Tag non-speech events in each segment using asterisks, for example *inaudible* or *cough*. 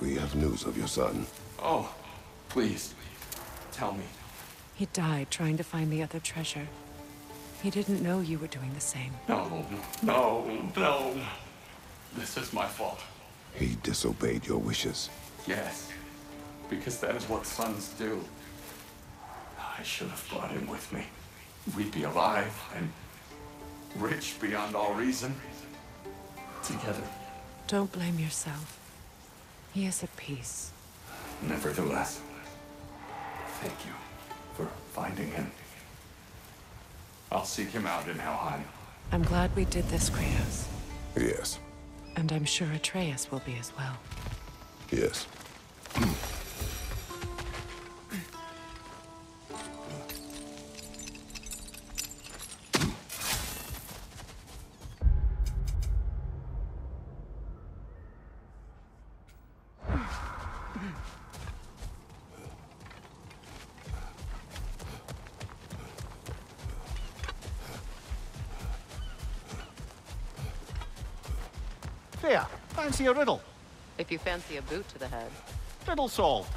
We have news of your son. Oh, please, tell me. He died trying to find the other treasure. He didn't know you were doing the same. No, no, no. This is my fault. He disobeyed your wishes. Yes, because that is what sons do. I should have brought him with me. We'd be alive and rich beyond all reason. Together. Don't blame yourself. He is at peace. Nevertheless, thank you for finding him. I'll seek him out in Helheim. I'm glad we did this, Kratos. Yes. And I'm sure Atreus will be as well. Yes. *clears throat* a riddle. If you fancy a boot to the head. Riddle solved.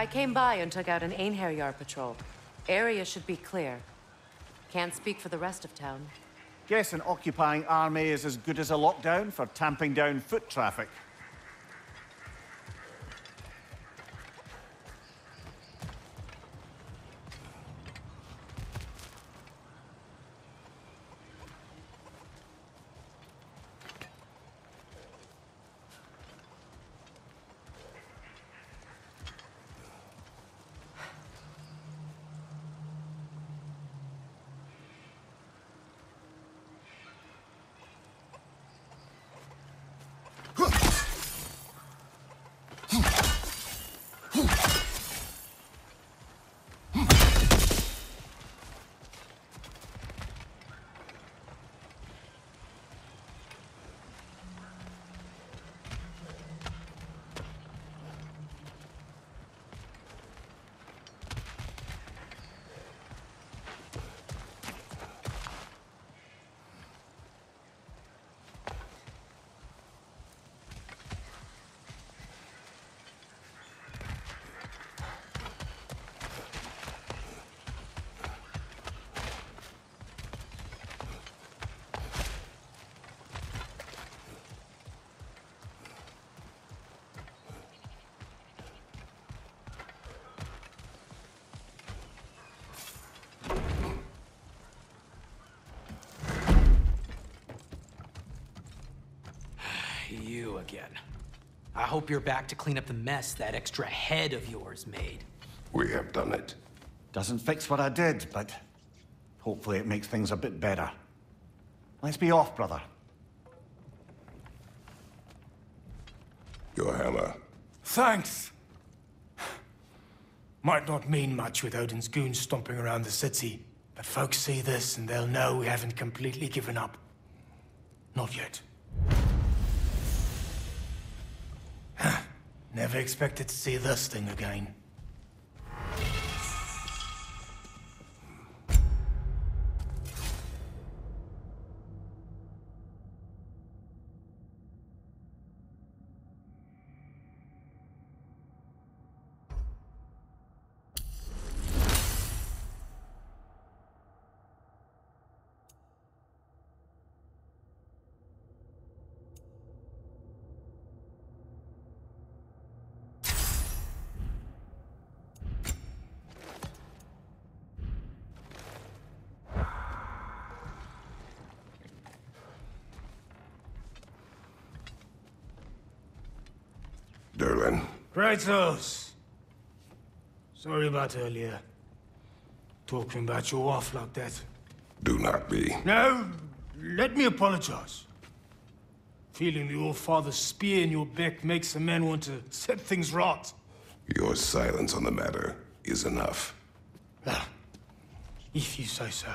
I came by and took out an Einherjar patrol. Area should be clear. Can't speak for the rest of town. Guess an occupying army is as good as a lockdown for tamping down foot traffic. You again. I hope you're back to clean up the mess that extra head of yours made. We have done it. Doesn't fix what I did, but hopefully it makes things a bit better. Let's be off, brother. Your hammer. Thanks. Might not mean much with Odin's goons stomping around the city, but folks see this and they'll know we haven't completely given up. Not yet. Never expected to see this thing again. Kratos! Sorry about earlier. Talking about your wife like that. Do not be. No, let me apologize. Feeling the old father's spear in your back makes a man want to set things right. Your silence on the matter is enough. Ah, if you say so.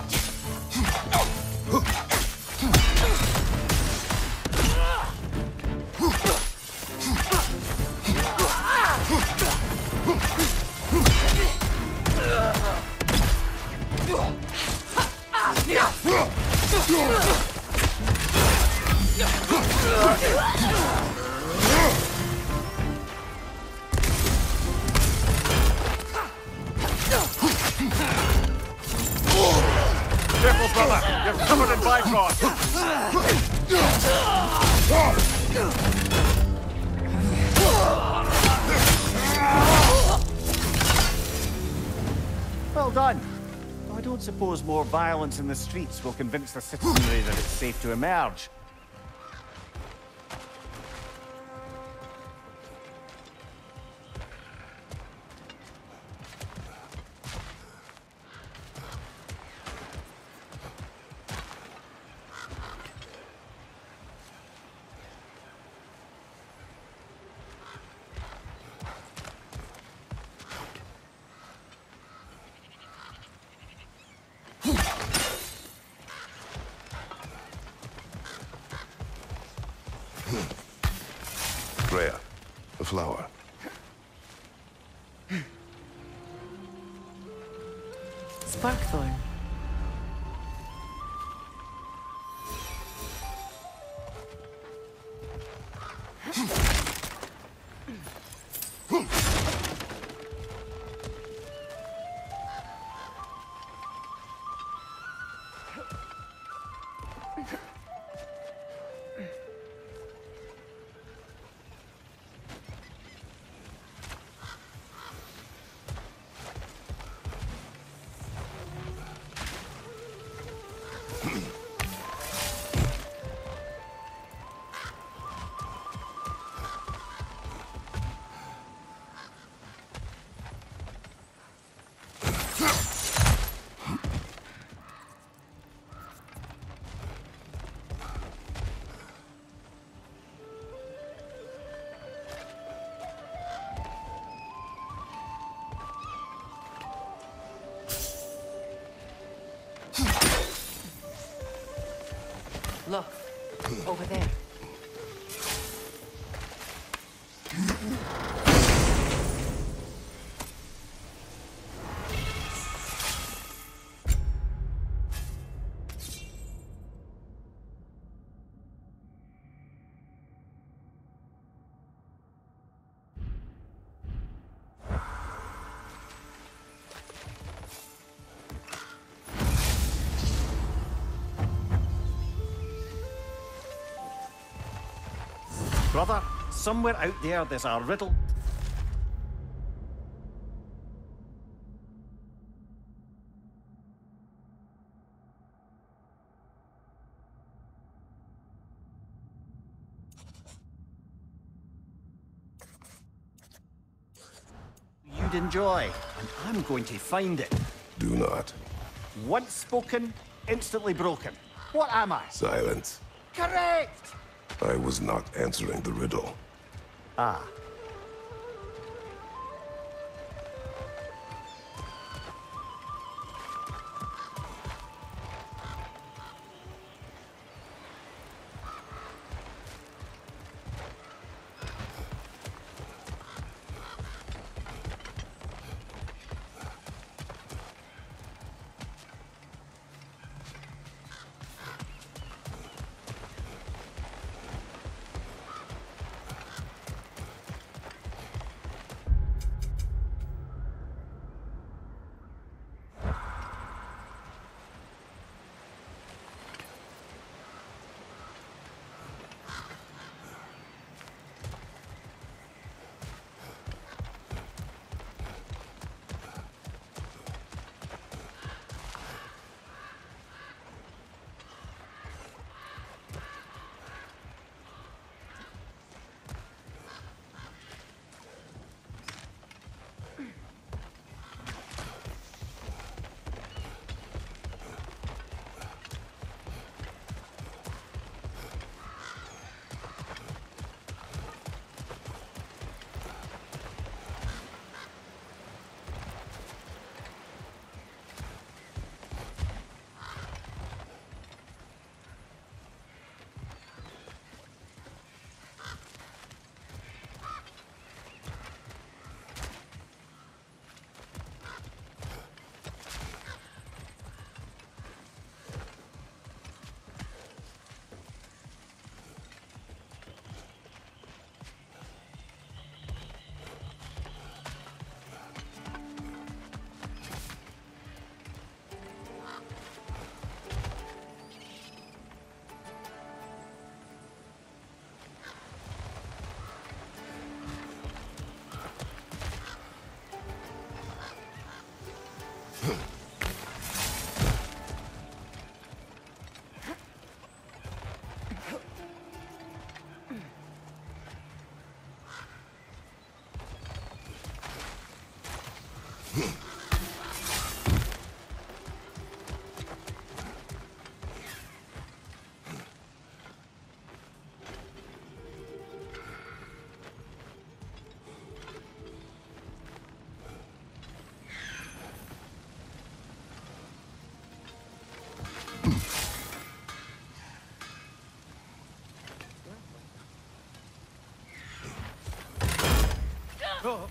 Careful, brother. You're covered in Bifrost. Well done. I don't suppose more violence in the streets will convince the citizenry that it's safe to emerge. Brother, somewhere out there there's a riddle. You'd enjoy, and I'm going to find it. Do not. Once spoken, instantly broken. What am I? Silence. Correct! I was not answering the riddle. Ah, Huh. Careful,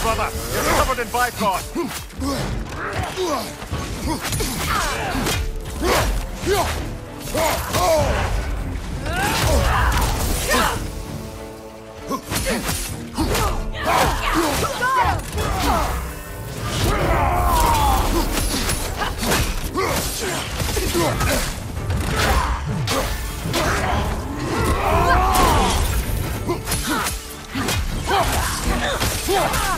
brother. You're covered in Bicon. Ugh! Ugh!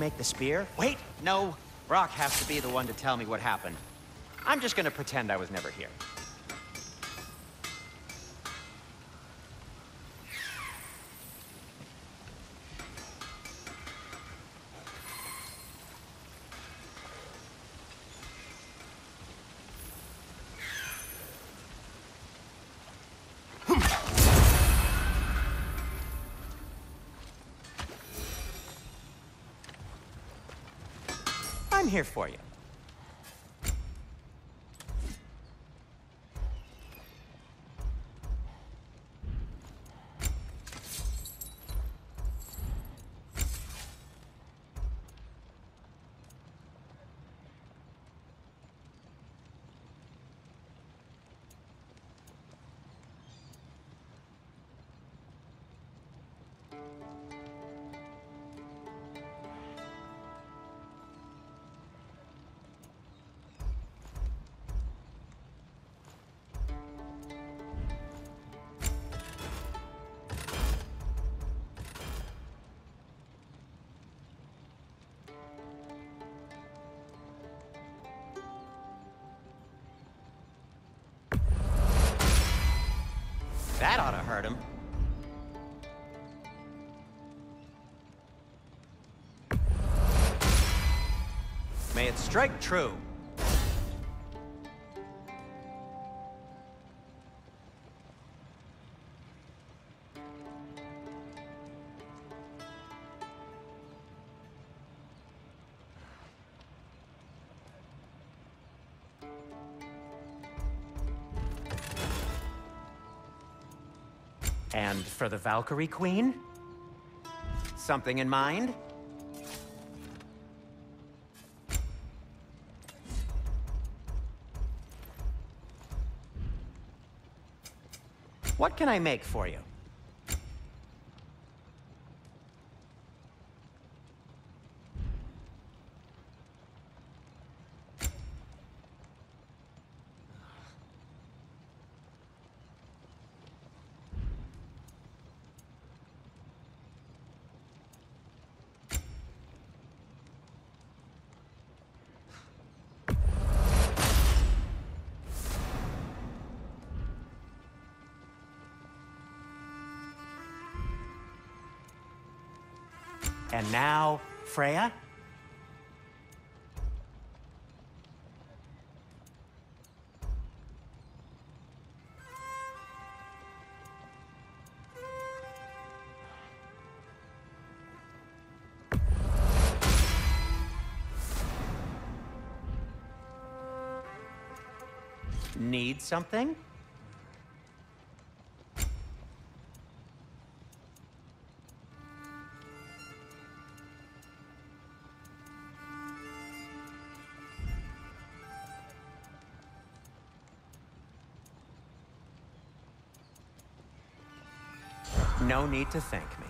Make the spear? Wait, no. Brok has to be the one to tell me what happened. I'm just gonna pretend I was never here. Here for you. That ought to hurt him. May it strike true. Valkyrie Queen? Something in mind? What can I make for you? Freya? Need something? No need to thank me.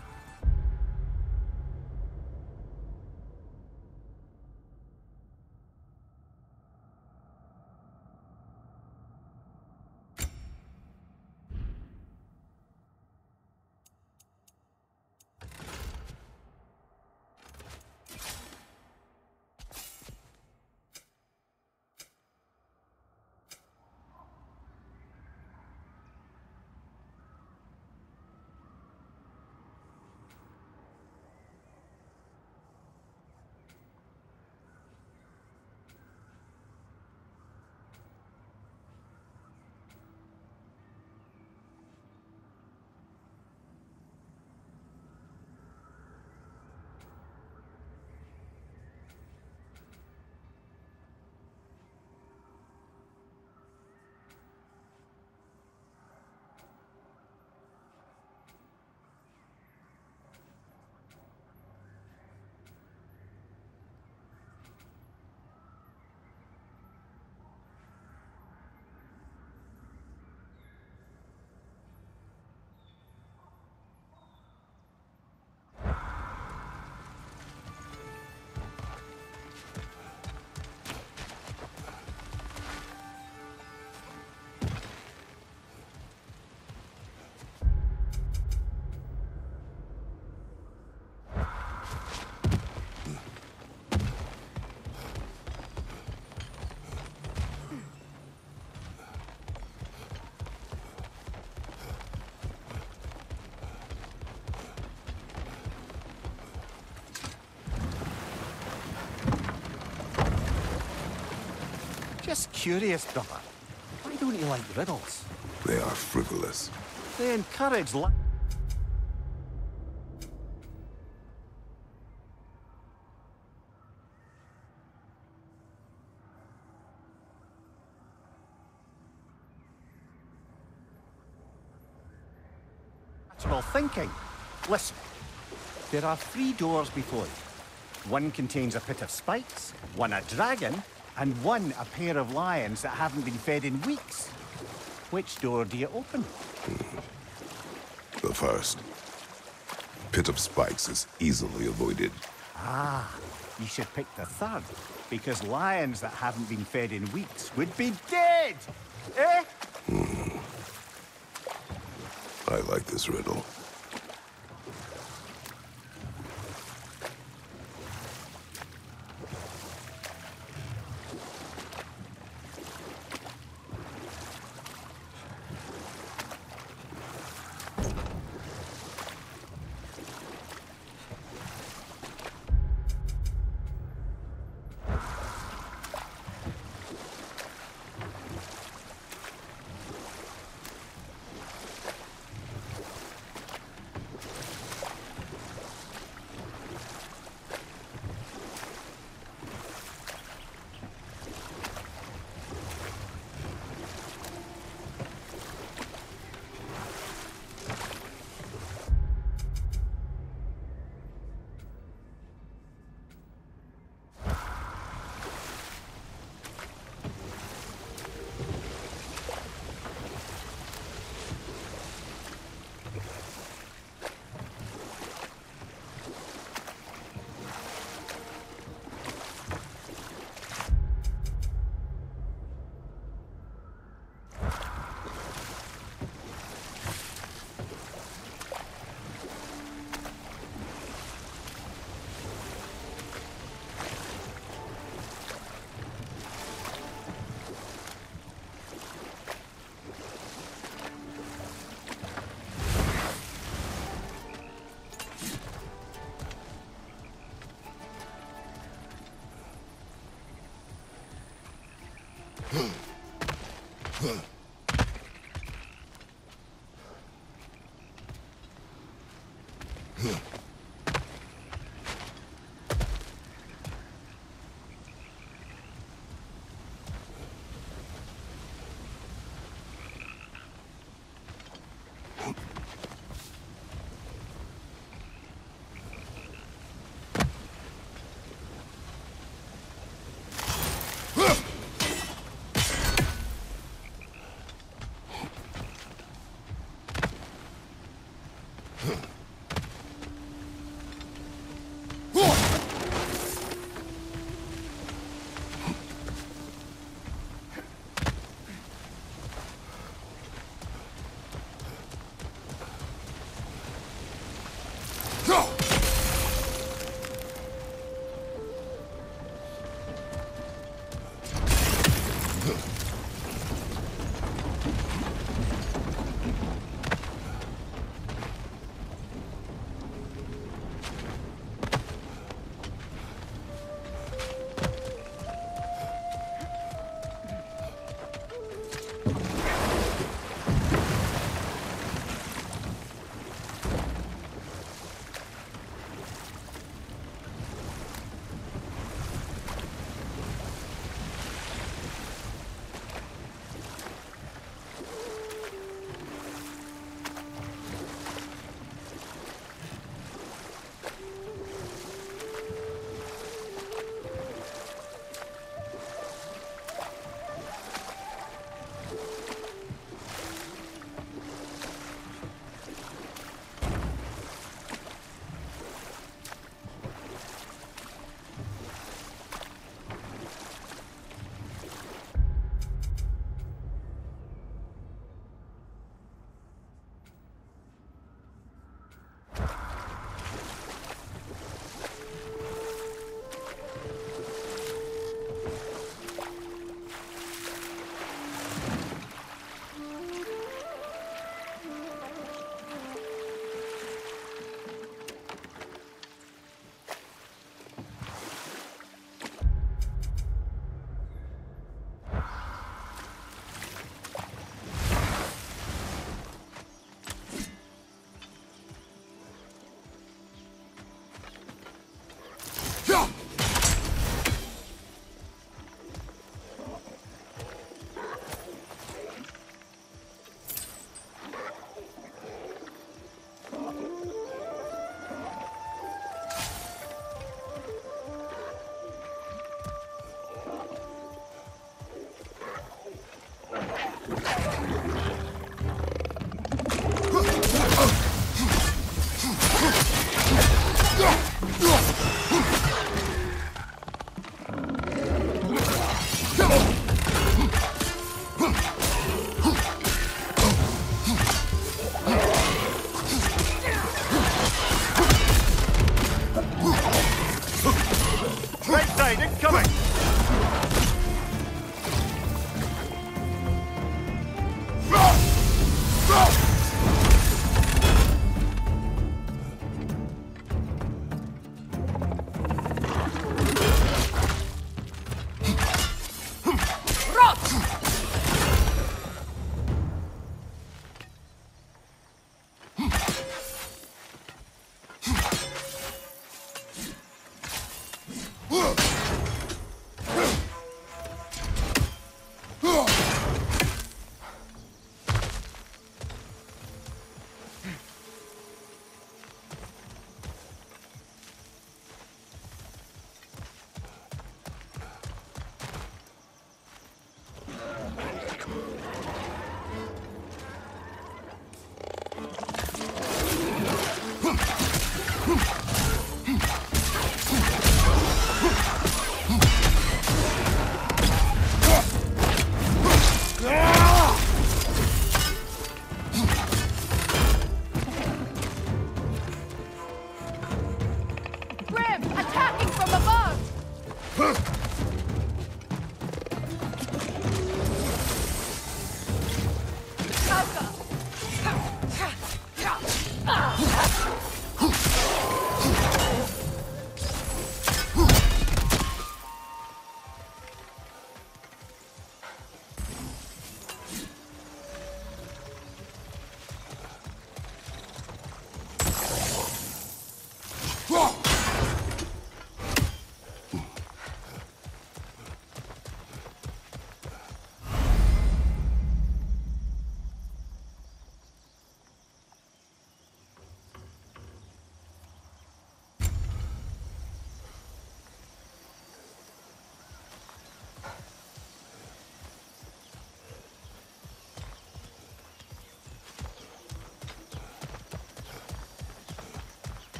Curious, brother. Why don't you like riddles? They are frivolous. They encourage li- thinking. Listen, there are three doors before you. One contains a pit of spikes, one a dragon, and one a pair of lions that haven't been fed in weeks. Which door do you open? The first. Pit of spikes is easily avoided. Ah, you should pick the third, because lions that haven't been fed in weeks would be dead! Eh? I like this riddle.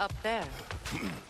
Up there. *clears throat*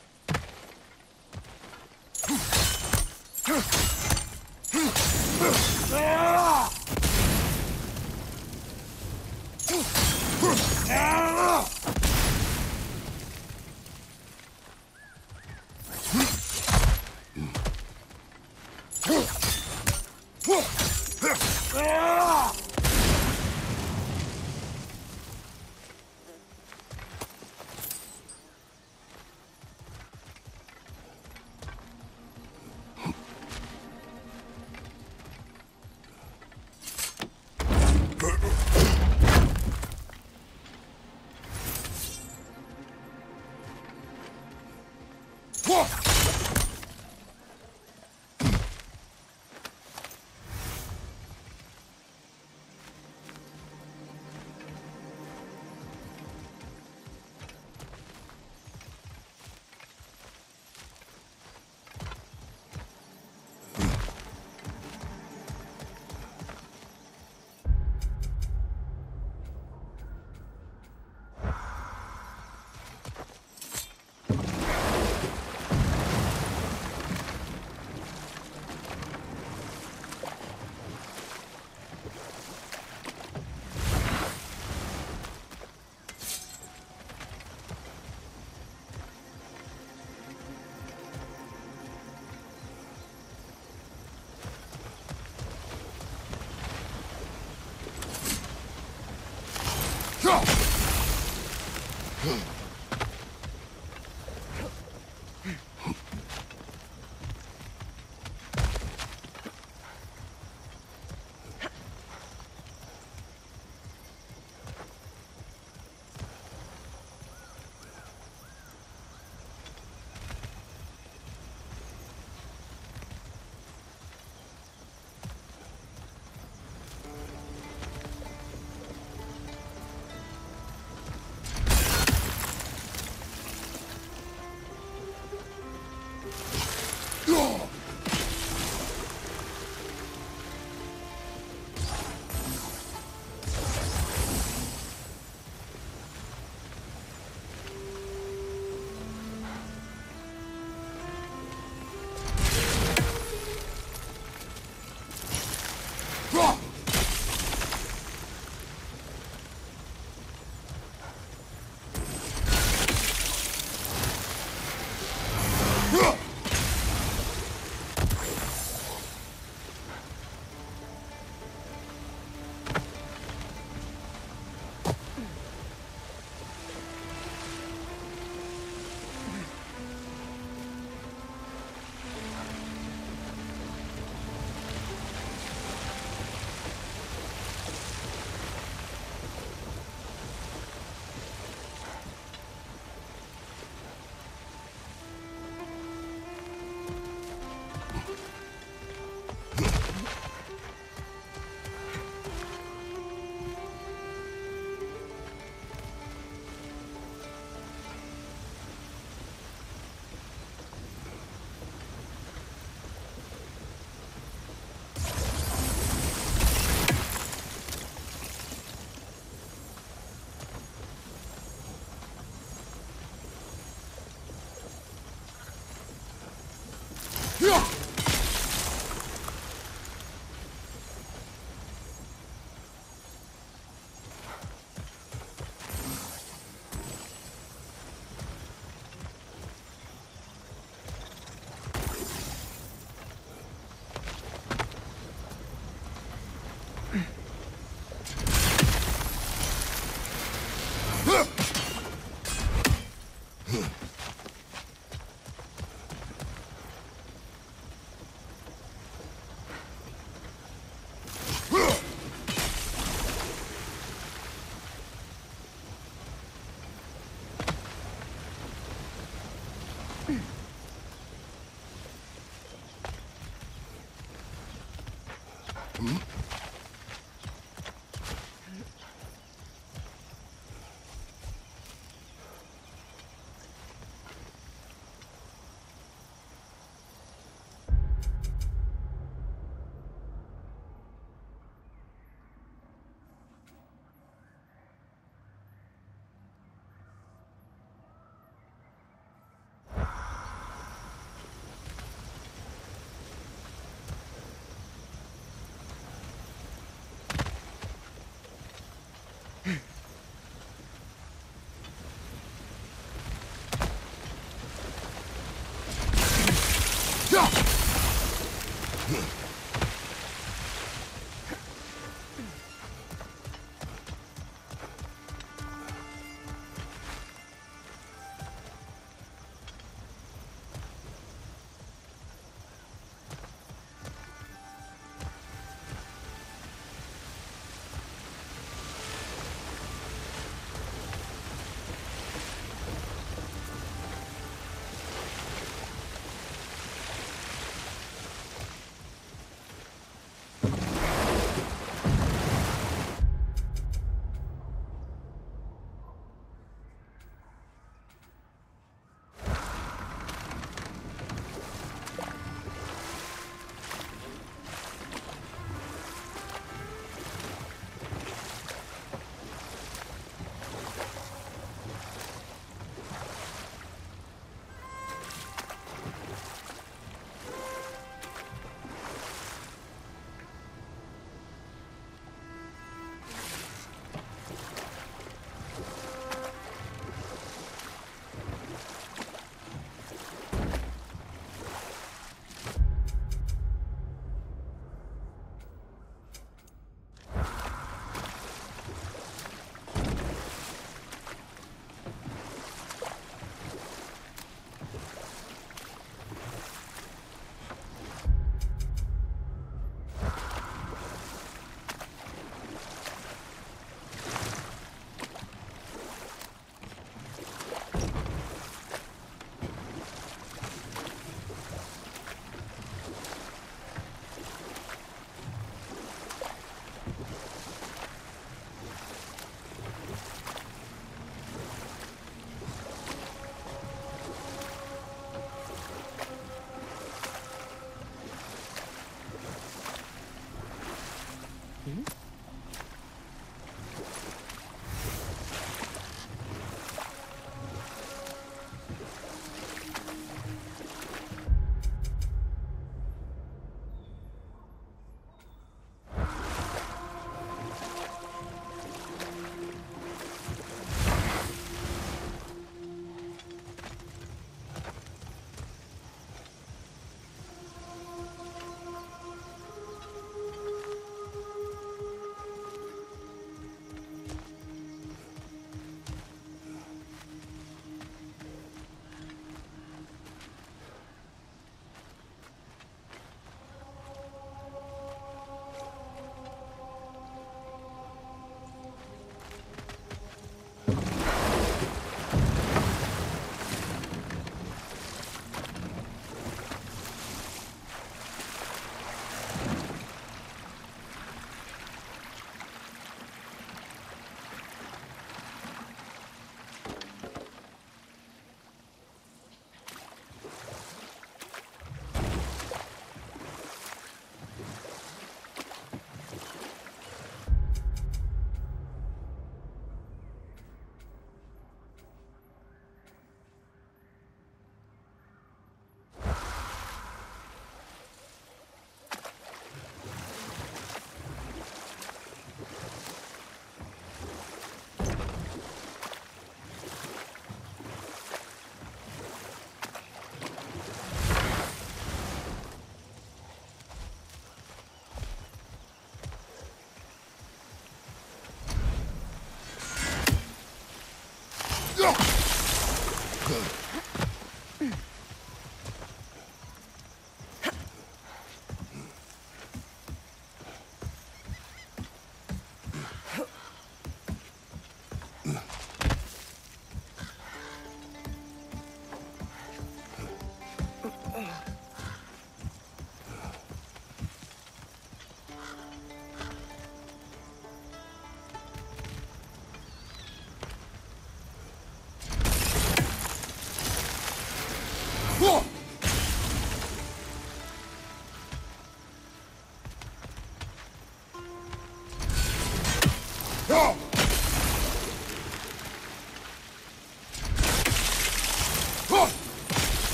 No!